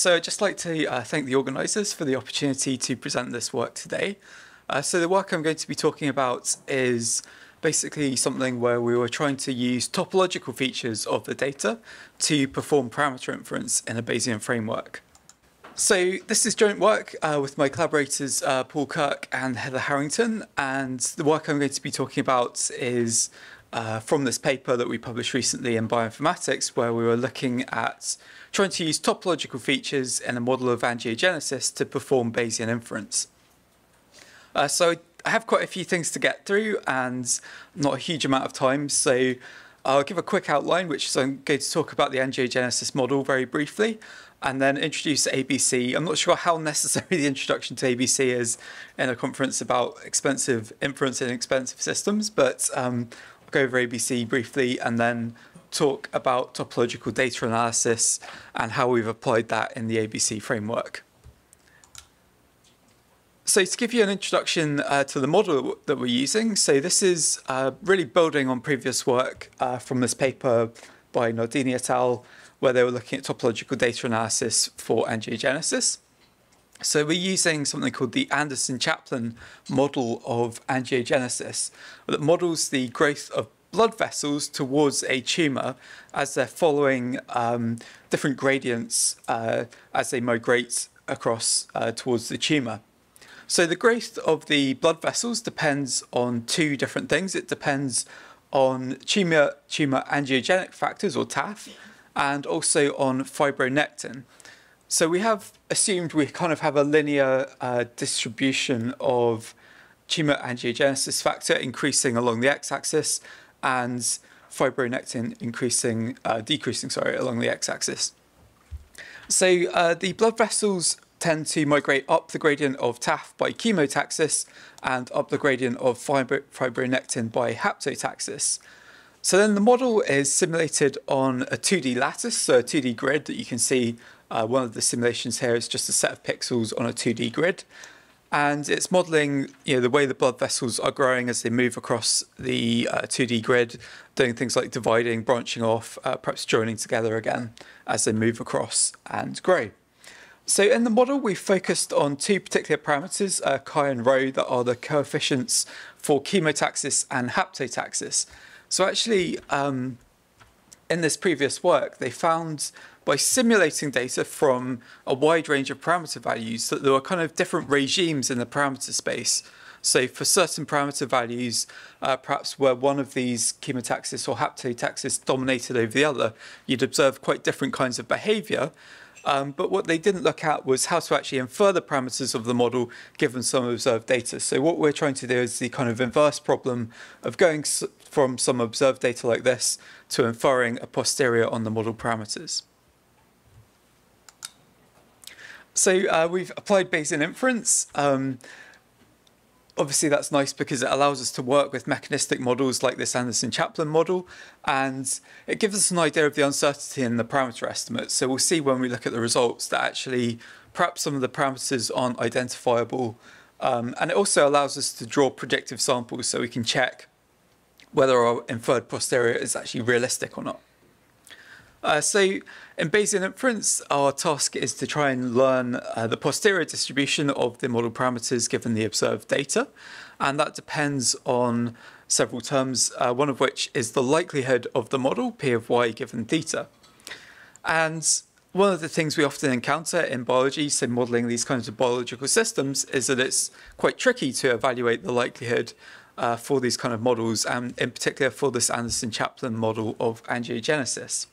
So I'd just like to uh, thank the organisers for the opportunity to present this work today. Uh, so the work I'm going to be talking about is basically something where we were trying to use topological features of the data to perform parameter inference in a Bayesian framework. So this is joint work uh, with my collaborators uh, Paul Kirk and Heather Harrington, and the work I'm going to be talking about is uh, from this paper that we published recently in Bioinformatics, where we were looking at trying to use topological features in a model of angiogenesis to perform Bayesian inference. Uh, so I have quite a few things to get through and not a huge amount of time. So I'll give a quick outline, which is I'm going to talk about the angiogenesis model very briefly and then introduce ABC. I'm not sure how necessary the introduction to ABC is in a conference about expensive inference in expensive systems, but um, go over ABC briefly and then talk about topological data analysis and how we've applied that in the ABC framework. So to give you an introduction uh, to the model that we're using, so this is uh, really building on previous work uh, from this paper by Nardini et al., where they were looking at topological data analysis for angiogenesis. So we're using something called the Anderson-Chaplain model of angiogenesis that models the growth of blood vessels towards a tumour as they're following um, different gradients uh, as they migrate across uh, towards the tumour. So the growth of the blood vessels depends on two different things. It depends on tumor, tumor angiogenic factors, or TAF, and also on fibronectin. So we have assumed we kind of have a linear uh, distribution of tumor angiogenesis factor increasing along the x-axis and fibronectin increasing, uh, decreasing, sorry, along the x-axis. So uh, the blood vessels tend to migrate up the gradient of TAF by chemotaxis and up the gradient of fibronectin by haptotaxis. So then the model is simulated on a 2D lattice, so a 2D grid that you can see. Uh, one of the simulations here is just a set of pixels on a 2D grid. And it's modeling you know, the way the blood vessels are growing as they move across the uh, 2D grid, doing things like dividing, branching off, uh, perhaps joining together again as they move across and grow. So in the model, we focused on two particular parameters, uh, chi and rho, that are the coefficients for chemotaxis and haptotaxis. So actually, um, in this previous work, they found by simulating data from a wide range of parameter values that there were kind of different regimes in the parameter space. So for certain parameter values, uh, perhaps where one of these chemotaxis or haptotaxis dominated over the other, you'd observe quite different kinds of behavior. Um, but what they didn't look at was how to actually infer the parameters of the model given some observed data. So what we're trying to do is the kind of inverse problem of going from some observed data like this to inferring a posterior on the model parameters. So uh, we've applied Bayesian inference. Um, obviously that's nice because it allows us to work with mechanistic models like this Anderson-Chaplain model, and it gives us an idea of the uncertainty in the parameter estimates. So we'll see when we look at the results that actually perhaps some of the parameters aren't identifiable, um, and it also allows us to draw predictive samples so we can check whether our inferred posterior is actually realistic or not. Uh, so in Bayesian inference, our task is to try and learn uh, the posterior distribution of the model parameters given the observed data. And that depends on several terms, uh, one of which is the likelihood of the model, P of y given theta. And one of the things we often encounter in biology, so modeling these kinds of biological systems, is that it's quite tricky to evaluate the likelihood uh, for these kind of models, and in particular for this Anderson-Chaplain model of angiogenesis.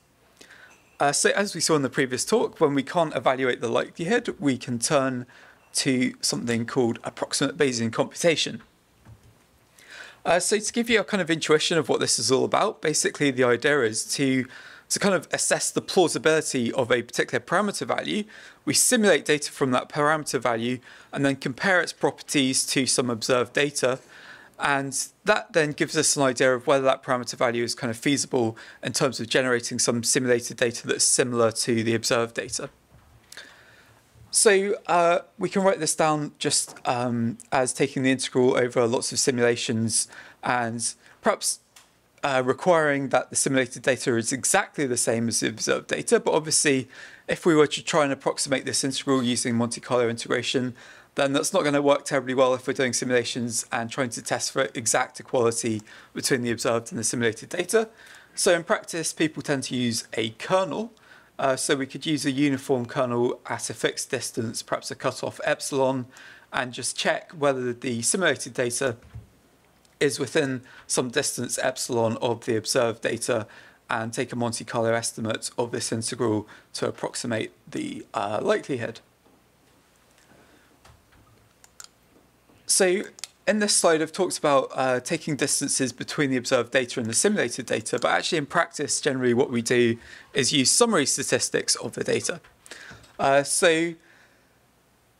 Uh, so as we saw in the previous talk, when we can't evaluate the likelihood, we can turn to something called approximate Bayesian computation. Uh, so to give you a kind of intuition of what this is all about, basically the idea is to, to kind of assess the plausibility of a particular parameter value. We simulate data from that parameter value and then compare its properties to some observed data and that then gives us an idea of whether that parameter value is kind of feasible in terms of generating some simulated data that's similar to the observed data. So uh, we can write this down just um, as taking the integral over lots of simulations and perhaps uh, requiring that the simulated data is exactly the same as the observed data, but obviously if we were to try and approximate this integral using Monte Carlo integration, then that's not going to work terribly well if we're doing simulations and trying to test for exact equality between the observed and the simulated data. So in practice, people tend to use a kernel. Uh, so we could use a uniform kernel at a fixed distance, perhaps a cutoff epsilon, and just check whether the simulated data is within some distance epsilon of the observed data and take a Monte Carlo estimate of this integral to approximate the uh, likelihood. So in this slide, I've talked about uh, taking distances between the observed data and the simulated data, but actually in practice, generally what we do is use summary statistics of the data. Uh, so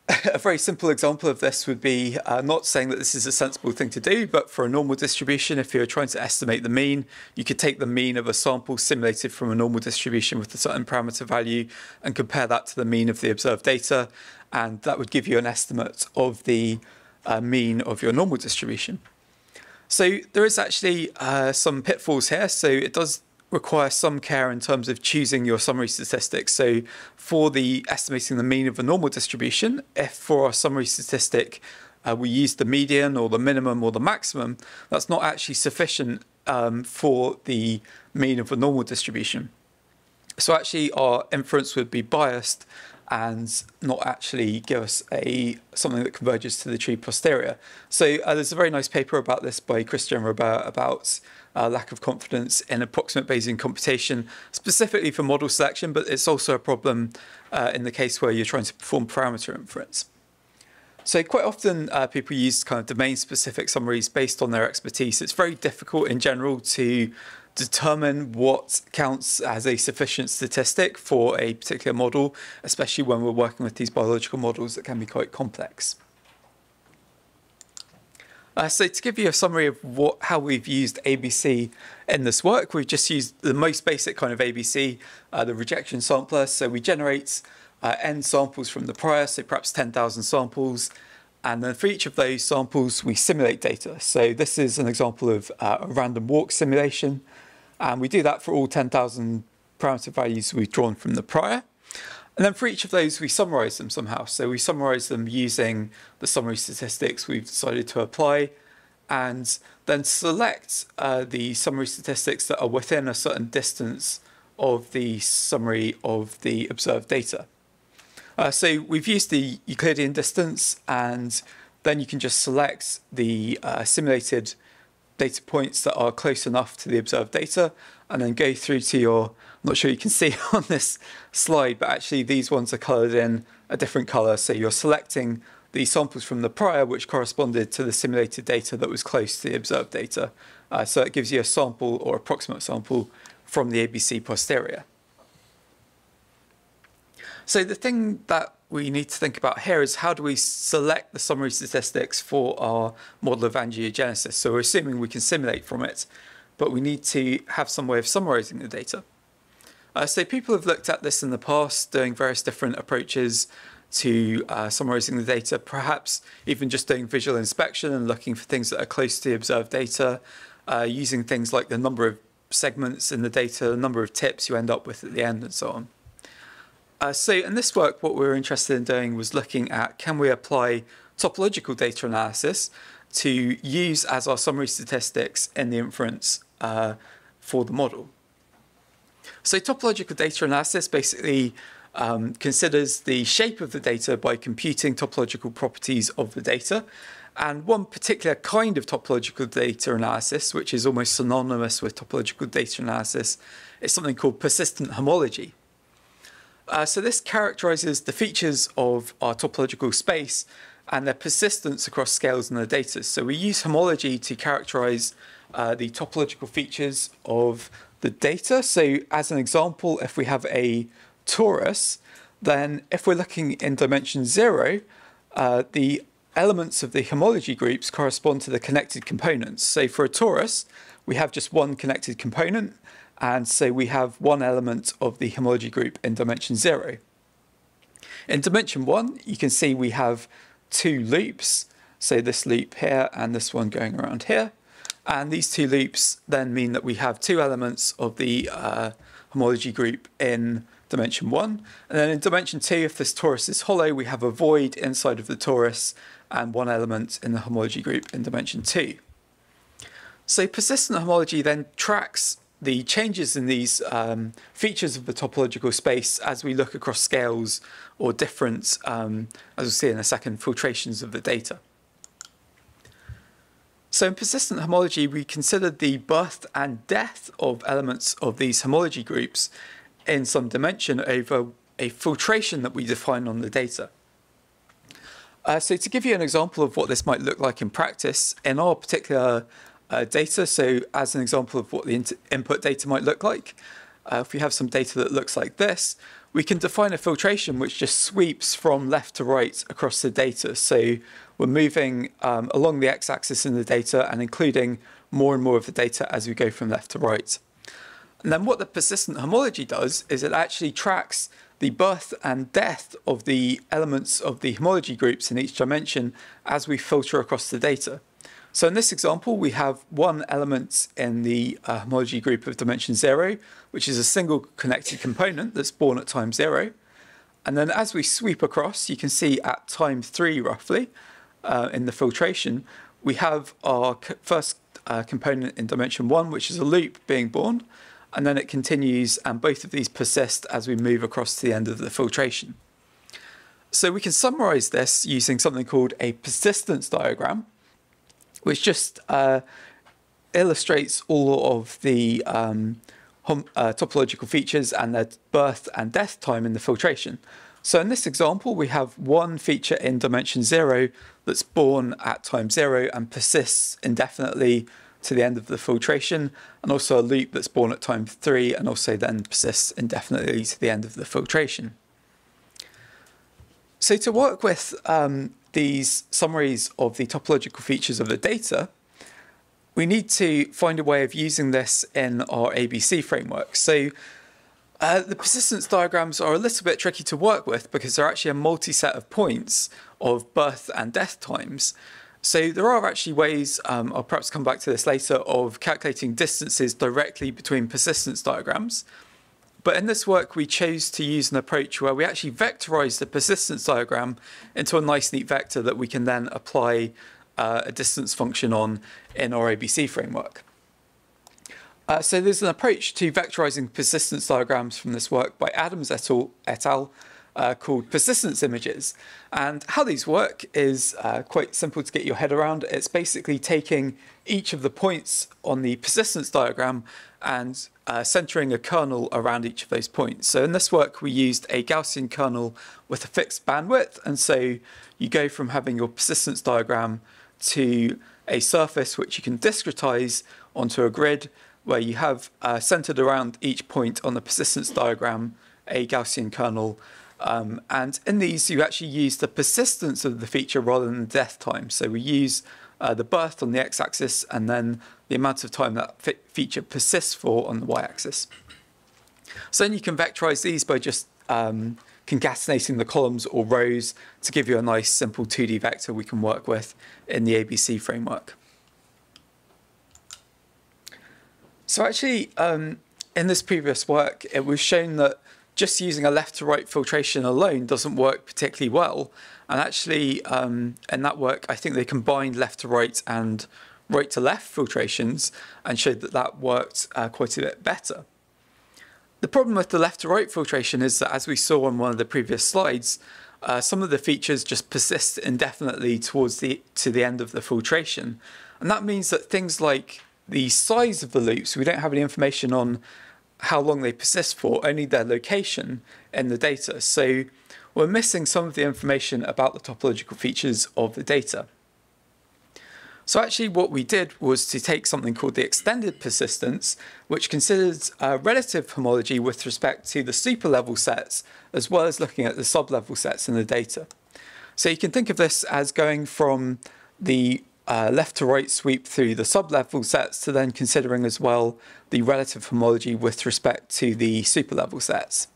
a very simple example of this would be uh, not saying that this is a sensible thing to do, but for a normal distribution, if you're trying to estimate the mean, you could take the mean of a sample simulated from a normal distribution with a certain parameter value and compare that to the mean of the observed data, and that would give you an estimate of the mean of your normal distribution. So there is actually uh, some pitfalls here. So it does require some care in terms of choosing your summary statistics. So for the estimating the mean of a normal distribution, if for our summary statistic uh, we use the median or the minimum or the maximum, that's not actually sufficient um, for the mean of a normal distribution. So actually our inference would be biased and not actually give us a something that converges to the tree posterior. So uh, there's a very nice paper about this by Christian Robert about uh, lack of confidence in approximate Bayesian computation, specifically for model selection, but it's also a problem uh, in the case where you're trying to perform parameter inference. So quite often uh, people use kind of domain-specific summaries based on their expertise. It's very difficult in general to determine what counts as a sufficient statistic for a particular model, especially when we're working with these biological models that can be quite complex. Uh, so to give you a summary of what, how we've used ABC in this work, we've just used the most basic kind of ABC, uh, the rejection sampler. So we generate uh, n samples from the prior, so perhaps 10,000 samples. And then for each of those samples, we simulate data. So this is an example of uh, a random walk simulation. And we do that for all 10,000 parameter values we've drawn from the prior. And then for each of those, we summarize them somehow. So we summarize them using the summary statistics we've decided to apply and then select uh, the summary statistics that are within a certain distance of the summary of the observed data. Uh, so we've used the Euclidean distance and then you can just select the uh, simulated data points that are close enough to the observed data and then go through to your I'm not sure you can see on this slide, but actually these ones are coloured in a different colour. So you're selecting the samples from the prior, which corresponded to the simulated data that was close to the observed data. Uh, so it gives you a sample or approximate sample from the ABC posterior. So the thing that we need to think about here is how do we select the summary statistics for our model of angiogenesis? So we're assuming we can simulate from it, but we need to have some way of summarizing the data. Uh, so people have looked at this in the past, doing various different approaches to uh, summarizing the data, perhaps even just doing visual inspection and looking for things that are close to the observed data, uh, using things like the number of segments in the data, the number of tips you end up with at the end, and so on. Uh, so in this work, what we were interested in doing was looking at can we apply topological data analysis to use as our summary statistics in the inference uh, for the model. So topological data analysis basically um, considers the shape of the data by computing topological properties of the data. And one particular kind of topological data analysis, which is almost synonymous with topological data analysis, is something called persistent homology. Uh, so this characterizes the features of our topological space and their persistence across scales in the data. So we use homology to characterize uh, the topological features of the data. So as an example, if we have a torus, then if we're looking in dimension zero, uh, the elements of the homology groups correspond to the connected components. So for a torus, we have just one connected component, and so we have one element of the homology group in dimension zero. In dimension one, you can see we have two loops, so this loop here and this one going around here. And these two loops then mean that we have two elements of the uh, homology group in dimension 1. And then in dimension 2, if this torus is hollow, we have a void inside of the torus and one element in the homology group in dimension 2. So persistent homology then tracks the changes in these um, features of the topological space as we look across scales or different, um, as we'll see in a second, filtrations of the data. So in persistent homology, we considered the birth and death of elements of these homology groups in some dimension over a filtration that we define on the data. Uh, so to give you an example of what this might look like in practice, in our particular uh, data, so as an example of what the input data might look like, uh, if we have some data that looks like this, we can define a filtration which just sweeps from left to right across the data. So we're moving um, along the x-axis in the data and including more and more of the data as we go from left to right. And then what the persistent homology does is it actually tracks the birth and death of the elements of the homology groups in each dimension as we filter across the data. So in this example, we have one element in the uh, homology group of dimension zero, which is a single connected component that's born at time zero. And then as we sweep across, you can see at time three roughly, uh, in the filtration, we have our first uh, component in dimension one, which is a loop being born, and then it continues and both of these persist as we move across to the end of the filtration. So we can summarize this using something called a persistence diagram, which just uh, illustrates all of the um, uh, topological features and their birth and death time in the filtration. So in this example, we have one feature in dimension zero that's born at time zero and persists indefinitely to the end of the filtration, and also a loop that's born at time three and also then persists indefinitely to the end of the filtration. So to work with um, these summaries of the topological features of the data, we need to find a way of using this in our ABC framework. So uh, the persistence diagrams are a little bit tricky to work with because they're actually a multi-set of points of birth and death times. So there are actually ways, um, I'll perhaps come back to this later, of calculating distances directly between persistence diagrams. But in this work, we chose to use an approach where we actually vectorize the persistence diagram into a nice neat vector that we can then apply uh, a distance function on in our ABC framework. Uh, so there's an approach to vectorizing persistence diagrams from this work by Adams et al. Et al uh, called persistence images. And how these work is uh, quite simple to get your head around. It's basically taking each of the points on the persistence diagram and uh, centering a kernel around each of those points. So in this work, we used a Gaussian kernel with a fixed bandwidth. And so you go from having your persistence diagram to a surface which you can discretize onto a grid where you have uh, centered around each point on the persistence diagram a Gaussian kernel. Um, and in these, you actually use the persistence of the feature rather than the death time. So we use uh, the birth on the x-axis and then the amount of time that feature persists for on the y-axis. So then you can vectorize these by just um, concatenating the columns or rows to give you a nice simple 2D vector we can work with in the ABC framework. So actually, um, in this previous work, it was shown that just using a left to right filtration alone doesn't work particularly well. And actually, um, in that work, I think they combined left to right and right to left filtrations and showed that that worked uh, quite a bit better. The problem with the left to right filtration is that, as we saw on one of the previous slides, uh, some of the features just persist indefinitely towards the to the end of the filtration, and that means that things like the size of the loops, we don't have any information on how long they persist for, only their location in the data. So we're missing some of the information about the topological features of the data. So actually what we did was to take something called the extended persistence, which considers relative homology with respect to the super level sets, as well as looking at the sub-level sets in the data. So you can think of this as going from the uh, left to right sweep through the sub-level sets to then considering as well the relative homology with respect to the super-level sets.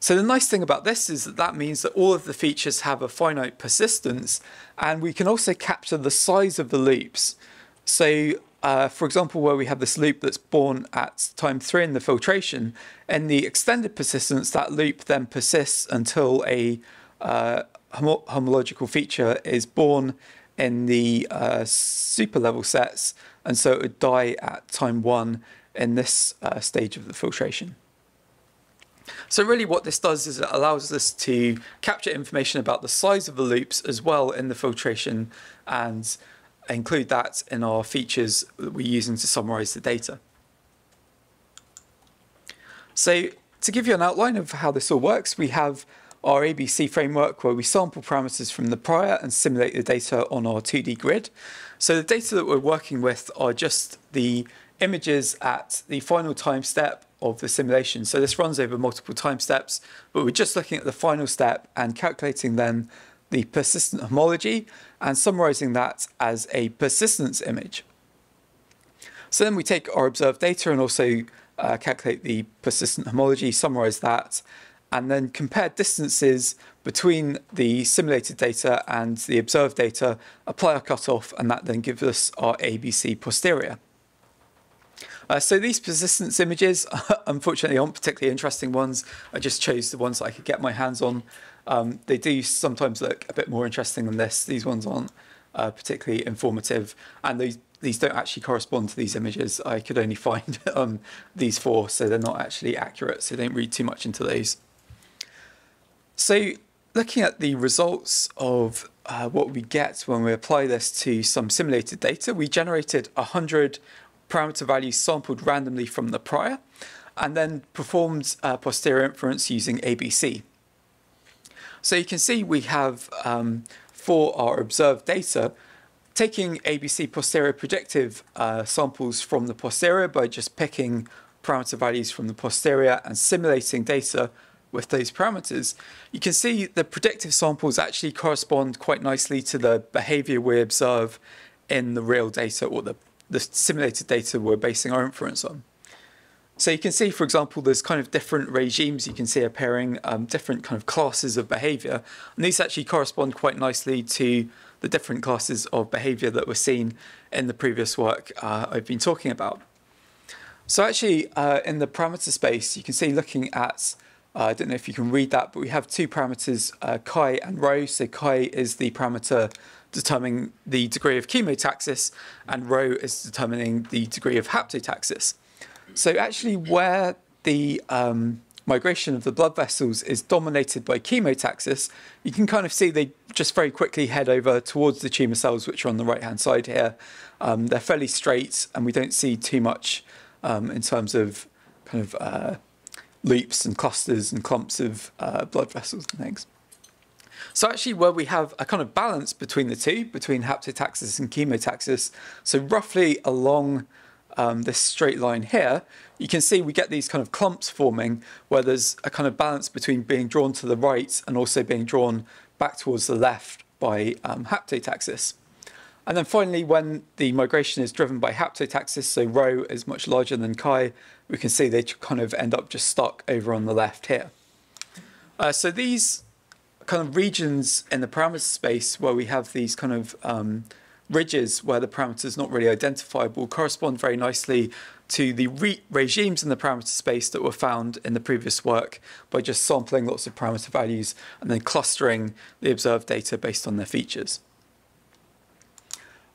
So the nice thing about this is that that means that all of the features have a finite persistence and we can also capture the size of the loops. So uh, for example, where we have this loop that's born at time three in the filtration, in the extended persistence, that loop then persists until a uh, homological feature is born in the uh, super level sets, and so it would die at time one in this uh, stage of the filtration. So really what this does is it allows us to capture information about the size of the loops as well in the filtration and include that in our features that we're using to summarize the data. So to give you an outline of how this all works, we have our ABC framework where we sample parameters from the prior and simulate the data on our 2D grid. So the data that we're working with are just the images at the final time step of the simulation. So this runs over multiple time steps, but we're just looking at the final step and calculating then the persistent homology and summarizing that as a persistence image. So then we take our observed data and also uh, calculate the persistent homology, summarize that, and then compare distances between the simulated data and the observed data, apply our cutoff, and that then gives us our ABC posterior. Uh, so these persistence images, unfortunately, aren't particularly interesting ones. I just chose the ones I could get my hands on. Um, they do sometimes look a bit more interesting than this. These ones aren't uh, particularly informative, and these these don't actually correspond to these images. I could only find um, these four, so they're not actually accurate. So don't read too much into those. So looking at the results of uh, what we get when we apply this to some simulated data, we generated 100 parameter values sampled randomly from the prior, and then performed uh, posterior inference using ABC. So you can see we have, um, for our observed data, taking ABC posterior predictive uh, samples from the posterior by just picking parameter values from the posterior and simulating data with those parameters, you can see the predictive samples actually correspond quite nicely to the behavior we observe in the real data or the the simulated data we're basing our inference on. So you can see, for example, there's kind of different regimes you can see appearing, um, different kind of classes of behavior. And these actually correspond quite nicely to the different classes of behavior that were seen in the previous work uh, I've been talking about. So actually, uh, in the parameter space, you can see looking at, uh, I don't know if you can read that, but we have two parameters, uh, chi and rho. So chi is the parameter determining the degree of chemotaxis, and rho is determining the degree of haptotaxis. So actually, where the um, migration of the blood vessels is dominated by chemotaxis, you can kind of see they just very quickly head over towards the tumour cells, which are on the right-hand side here. Um, they're fairly straight, and we don't see too much um, in terms of kind of uh, loops and clusters and clumps of uh, blood vessels and things. So actually where we have a kind of balance between the two, between haptotaxis and chemotaxis, so roughly along um, this straight line here, you can see we get these kind of clumps forming where there's a kind of balance between being drawn to the right and also being drawn back towards the left by um, haptotaxis. And then finally, when the migration is driven by haptotaxis, so rho is much larger than chi, we can see they kind of end up just stuck over on the left here. Uh, so these kind of regions in the parameter space where we have these kind of um, ridges where the parameter is not really identifiable correspond very nicely to the re regimes in the parameter space that were found in the previous work by just sampling lots of parameter values and then clustering the observed data based on their features.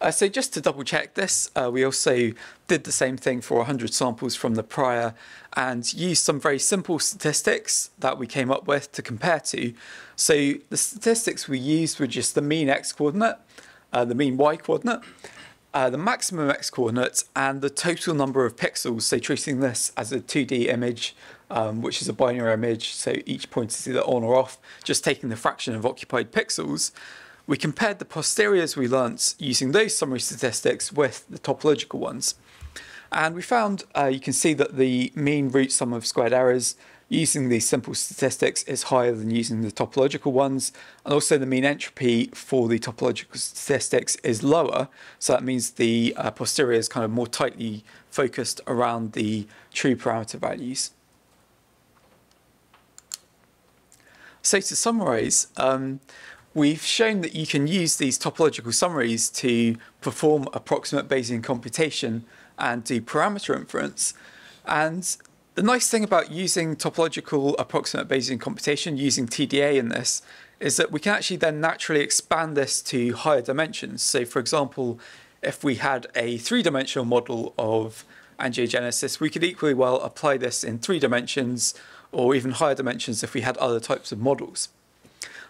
Uh, so just to double check this, uh, we also did the same thing for 100 samples from the prior and used some very simple statistics that we came up with to compare to. So the statistics we used were just the mean x coordinate, uh, the mean y coordinate, uh, the maximum x coordinate, and the total number of pixels. So treating this as a 2D image, um, which is a binary image, so each point is either on or off, just taking the fraction of occupied pixels. We compared the posteriors we learnt using those summary statistics with the topological ones. And we found, uh, you can see that the mean root sum of squared errors using these simple statistics is higher than using the topological ones. And also the mean entropy for the topological statistics is lower. So that means the uh, posterior is kind of more tightly focused around the true parameter values. So to summarize, um, we've shown that you can use these topological summaries to perform approximate Bayesian computation and do parameter inference. And the nice thing about using topological approximate Bayesian computation using TDA in this is that we can actually then naturally expand this to higher dimensions. So for example, if we had a three-dimensional model of angiogenesis, we could equally well apply this in three dimensions or even higher dimensions if we had other types of models.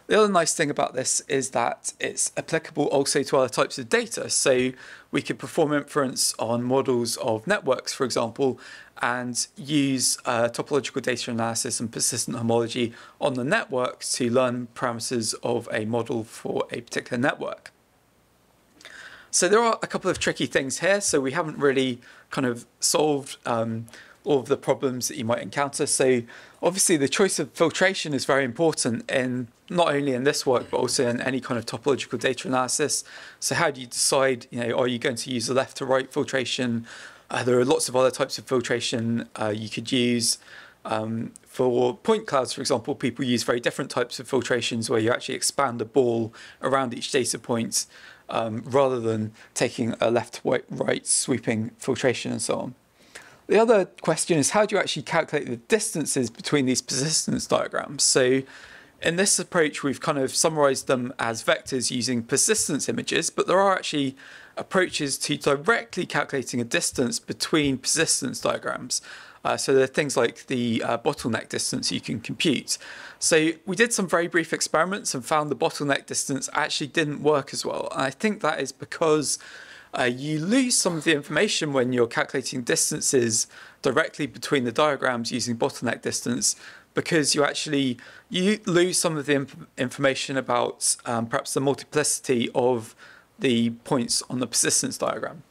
The other nice thing about this is that it's applicable also to other types of data. So we could perform inference on models of networks, for example, and use uh, topological data analysis and persistent homology on the network to learn parameters of a model for a particular network. So there are a couple of tricky things here. So we haven't really kind of solved um, all of the problems that you might encounter. So obviously the choice of filtration is very important in not only in this work, but also in any kind of topological data analysis. So how do you decide, you know, are you going to use the left to right filtration? Uh, there are lots of other types of filtration uh, you could use. Um, for point clouds, for example, people use very different types of filtrations where you actually expand the ball around each data point um, rather than taking a left, right, right sweeping filtration and so on. The other question is how do you actually calculate the distances between these persistence diagrams? So in this approach, we've kind of summarized them as vectors using persistence images, but there are actually approaches to directly calculating a distance between persistence diagrams. Uh, so there are things like the uh, bottleneck distance you can compute. So we did some very brief experiments and found the bottleneck distance actually didn't work as well. And I think that is because uh, you lose some of the information when you're calculating distances directly between the diagrams using bottleneck distance because you actually you lose some of the information about um, perhaps the multiplicity of the points on the persistence diagram.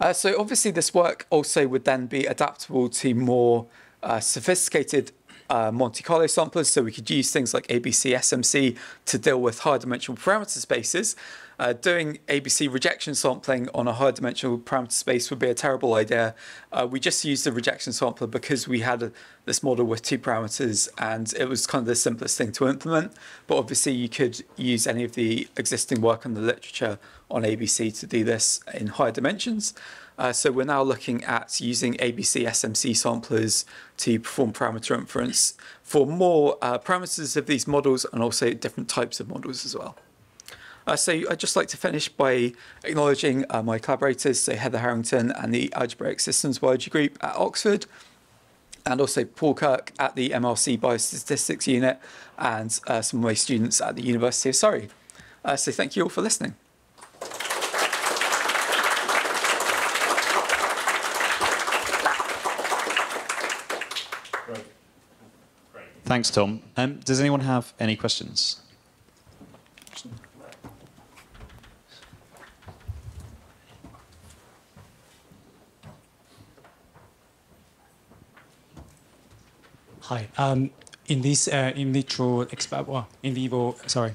Uh, so obviously this work also would then be adaptable to more uh, sophisticated uh, Monte Carlo samplers, so we could use things like ABC, SMC to deal with high dimensional parameter spaces. Uh, doing ABC rejection sampling on a high dimensional parameter space would be a terrible idea. Uh, we just used the rejection sampler because we had a, this model with two parameters and it was kind of the simplest thing to implement. But obviously you could use any of the existing work in the literature on ABC to do this in higher dimensions. Uh, so we're now looking at using ABC SMC samplers to perform parameter inference for more uh, parameters of these models and also different types of models as well. Uh, so I'd just like to finish by acknowledging uh, my collaborators, so Heather Harrington and the Algebraic Systems Biology Group at Oxford, and also Paul Kirk at the MRC Biostatistics Unit, and uh, some of my students at the University of Surrey. Uh, so thank you all for listening. Thanks, Tom. Um, does anyone have any questions? Hi. Um, in this uh, in vitro well, in vivo, sorry,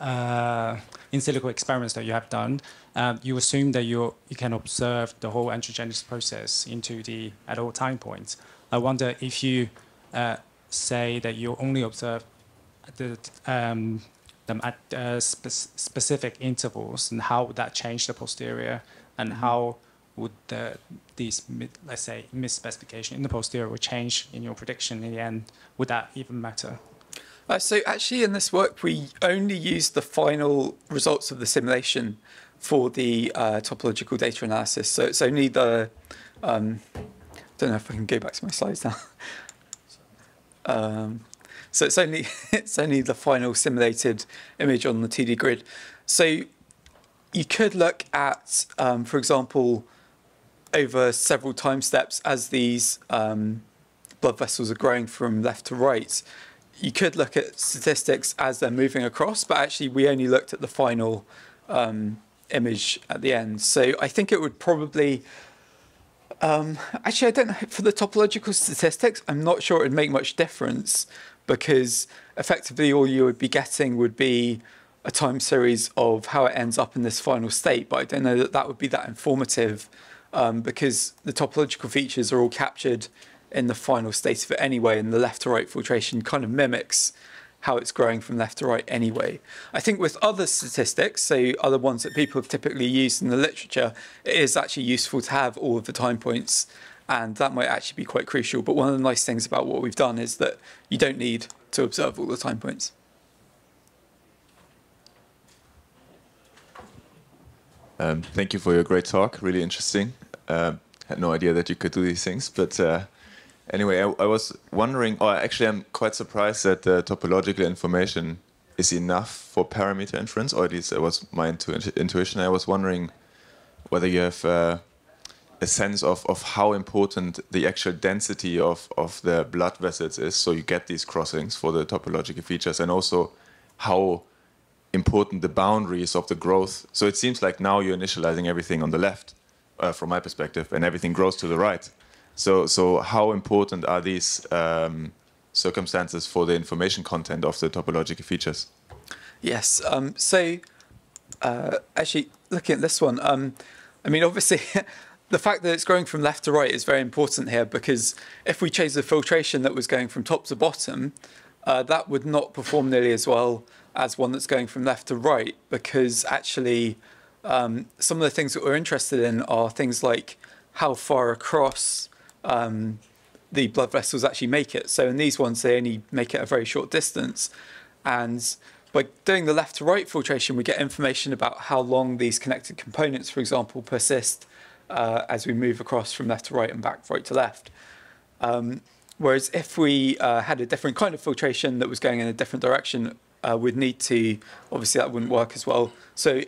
uh, in silico experiments that you have done, um, you assume that you you can observe the whole angiogenesis process into the at all time points. I wonder if you uh, say that you only observe the um, them at uh, spe specific intervals, and how would that change the posterior, and mm-hmm. how would the, these, let's say, misspecification in the posterior would change in your prediction in the end? Would that even matter? Uh, so actually in this work, we only used the final results of the simulation for the uh, topological data analysis. So it's only the, um, I don't know if I can go back to my slides now. um, so it's only, it's only the final simulated image on the 2D grid. So you could look at, um, for example, over several time steps as these um, blood vessels are growing from left to right, you could look at statistics as they're moving across, but actually we only looked at the final um, image at the end. So I think it would probably, um, actually I don't know, for the topological statistics, I'm not sure it would make much difference because effectively all you would be getting would be a time series of how it ends up in this final state, but I don't know that that would be that informative um, because the topological features are all captured in the final state of it anyway, and the left to right filtration kind of mimics how it's growing from left to right anyway. I think with other statistics, so other ones that people have typically used in the literature, it is actually useful to have all of the time points and that might actually be quite crucial. But one of the nice things about what we've done is that you don't need to observe all the time points. Um, thank you for your great talk. Really interesting. Uh, had no idea that you could do these things, but uh, anyway, I, I, was wondering. Or actually, I'm quite surprised that the topological information is enough for parameter inference, or at least that was my intu intuition. I was wondering whether you have uh, a sense of, of how important the actual density of, of the blood vessels is, so you get these crossings for the topological features, and also how important the boundaries of the growth. So it seems like now you're initializing everything on the left, uh, from my perspective, and everything grows to the right. So, so how important are these um, circumstances for the information content of the topological features? Yes. Um, so, uh, actually, looking at this one, um, I mean, obviously, the fact that it's growing from left to right is very important here because if we change the filtration that was going from top to bottom, uh, that would not perform nearly as well as one that's going from left to right because actually um, some of the things that we're interested in are things like how far across um, the blood vessels actually make it. So in these ones, they only make it a very short distance. And by doing the left to right filtration, we get information about how long these connected components, for example, persist uh, as we move across from left to right and back right to left. Um, whereas if we uh, had a different kind of filtration that was going in a different direction, uh, we'd need to, obviously that wouldn't work as well. So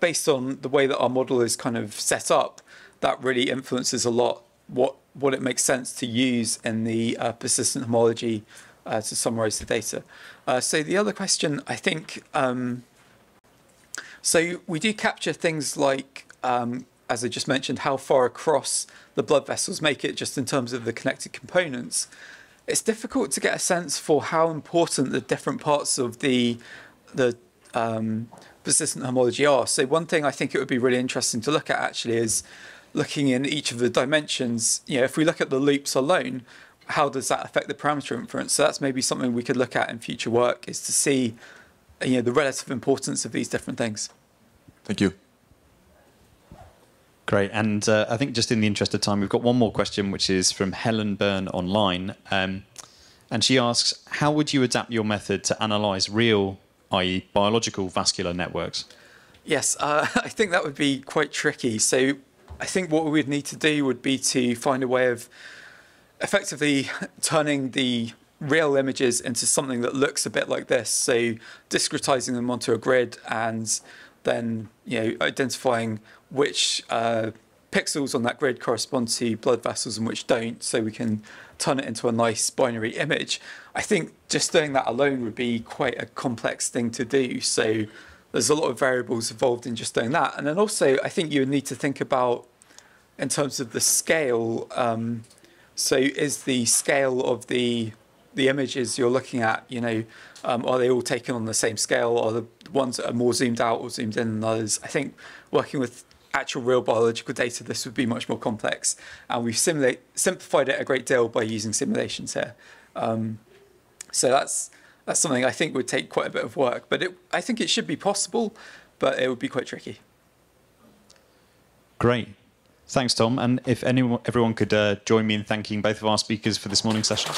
based on the way that our model is kind of set up, that really influences a lot what, what it makes sense to use in the uh, persistent homology uh, to summarize the data. Uh, so the other question, I think, um, so we do capture things like um, as I just mentioned, how far across the blood vessels make it just in terms of the connected components, it's difficult to get a sense for how important the different parts of the the um, persistent homology are. So one thing I think it would be really interesting to look at actually is looking in each of the dimensions. You know, if we look at the loops alone, how does that affect the parameter inference? So that's maybe something we could look at in future work is to see, you know, the relative importance of these different things. Thank you. Great. And uh, I think just in the interest of time, we've got one more question, which is from Helen Byrne online. Um, and she asks, how would you adapt your method to analyze real, i.e. biological vascular networks? Yes, uh, I think that would be quite tricky. So I think what we would need to do would be to find a way of effectively turning the real images into something that looks a bit like this. So discretizing them onto a grid and then you know identifying which uh, pixels on that grid correspond to blood vessels and which don't, so we can turn it into a nice binary image. I think just doing that alone would be quite a complex thing to do. So there's a lot of variables involved in just doing that. And then also, I think you would need to think about, in terms of the scale, um, so is the scale of the the images you're looking at, you know, um, are they all taken on the same scale? Are the ones that are more zoomed out or zoomed in than others? I think working with actual real biological data, this would be much more complex. And we've simplified it a great deal by using simulations here. Um, so that's, that's something I think would take quite a bit of work. But it, I think it should be possible, but it would be quite tricky. Great. Thanks, Tom. And if anyone, everyone could uh, join me in thanking both of our speakers for this morning's session.